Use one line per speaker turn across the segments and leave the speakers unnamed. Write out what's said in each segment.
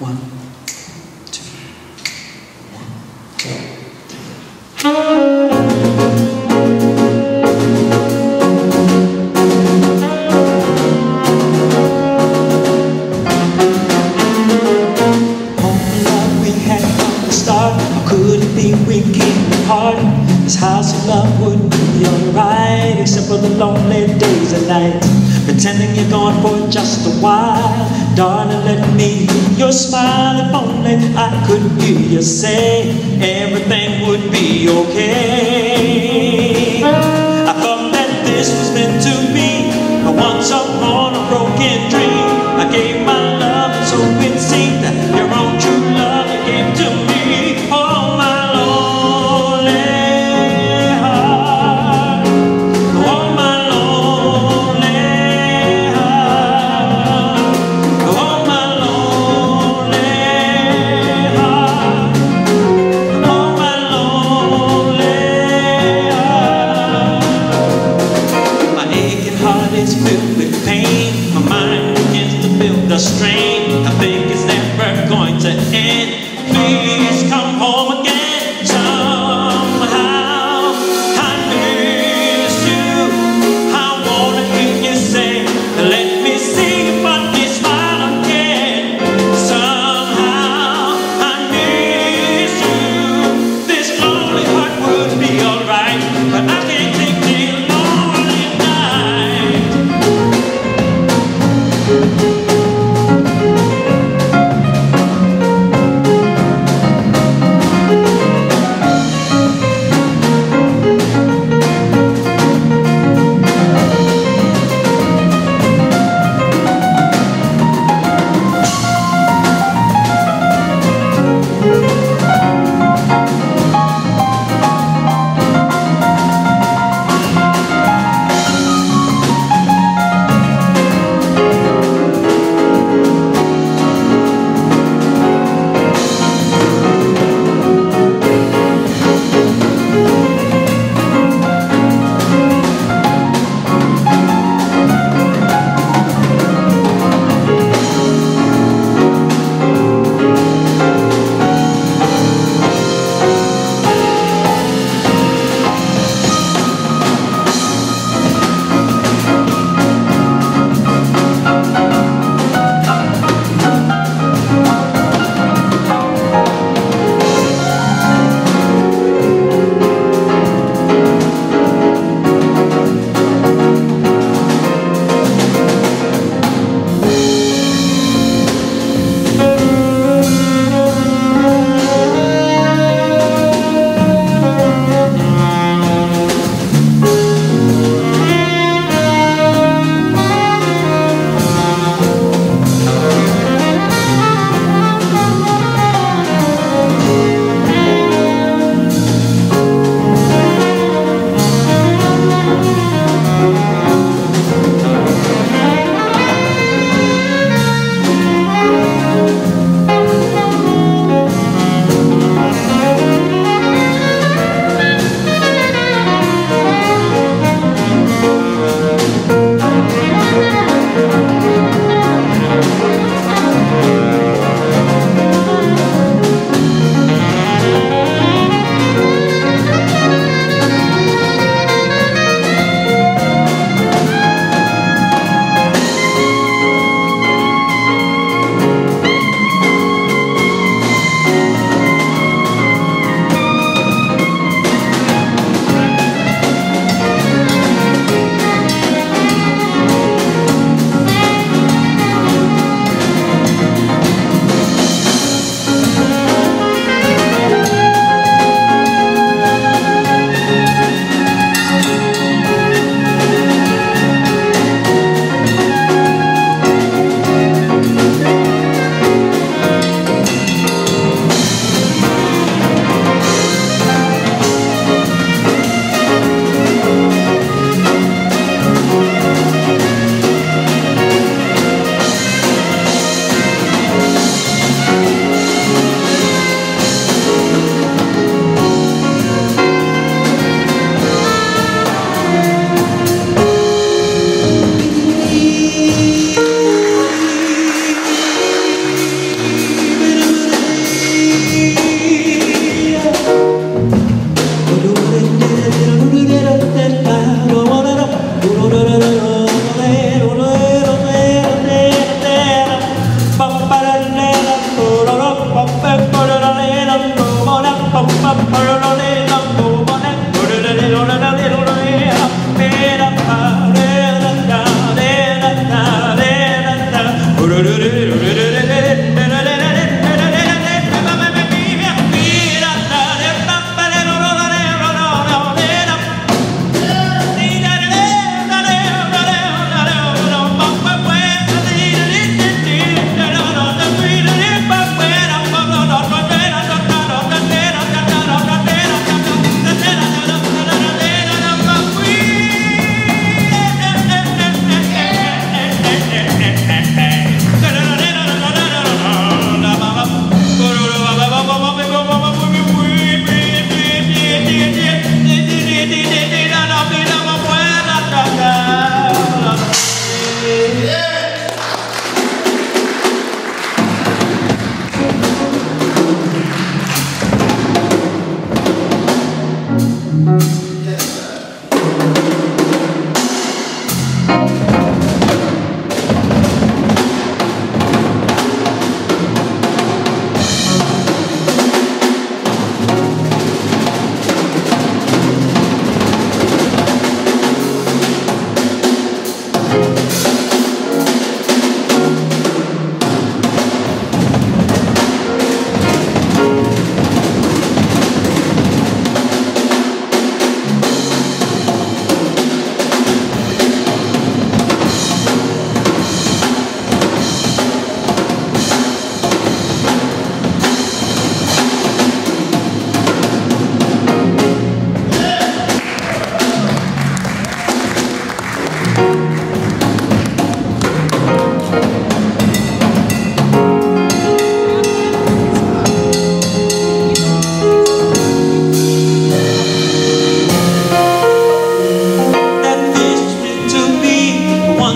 One, two, came apart? This house of love would be alright, except for the lonely days and nights. Pretending you're gone for just a while. Darling, let me hear your smile. If only I could hear you say everything would be okay. I thought that this was meant to be, once upon a broken dream. home, up, burn on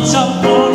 Watch out